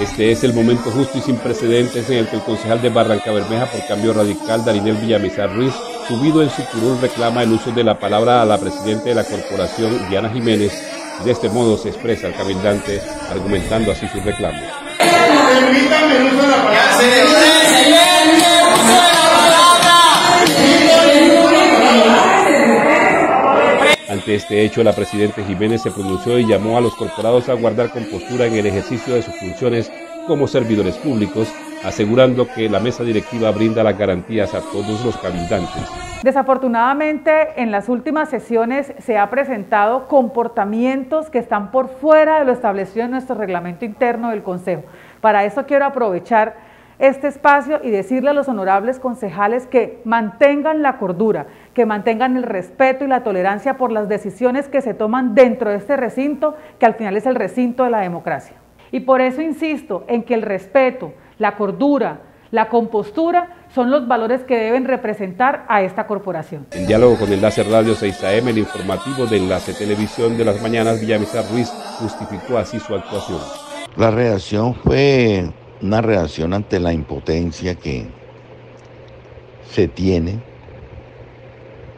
Este es el momento justo y sin precedentes en el que el concejal de Barranca Bermeja por cambio radical, Darinel Villamizar Ruiz, subido en su curul, reclama el uso de la palabra a la presidenta de la corporación, Diana Jiménez, y de este modo se expresa el cabildante, argumentando así su reclamo. Ante este hecho, la presidenta Jiménez se pronunció y llamó a los corporados a guardar compostura en el ejercicio de sus funciones como servidores públicos, asegurando que la mesa directiva brinda las garantías a todos los cabildantes. Desafortunadamente, en las últimas sesiones se ha presentado comportamientos que están por fuera de lo establecido en nuestro reglamento interno del Consejo. Para eso quiero aprovechar este espacio y decirle a los honorables concejales que mantengan la cordura, que mantengan el respeto y la tolerancia por las decisiones que se toman dentro de este recinto, que al final es el recinto de la democracia. Y por eso insisto en que el respeto, la cordura, la compostura son los valores que deben representar a esta corporación. En diálogo con Enlace Radio 6am, el informativo de Enlace Televisión de las Mañanas, Villamizar Ruiz justificó así su actuación. La reacción fue una reacción ante la impotencia que se tiene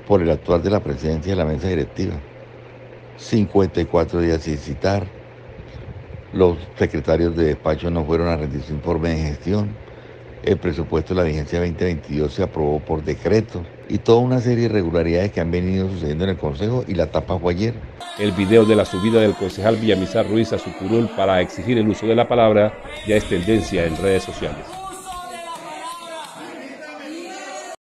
por el actual de la presidencia de la mesa directiva. 54 días sin citar, los secretarios de despacho no fueron a rendir su informe de gestión, el presupuesto de la vigencia 2022 se aprobó por decreto y toda una serie de irregularidades que han venido sucediendo en el Consejo y la tapa fue ayer. El video de la subida del concejal Villamizar Ruiz a su curul para exigir el uso de la palabra ya es tendencia en redes sociales.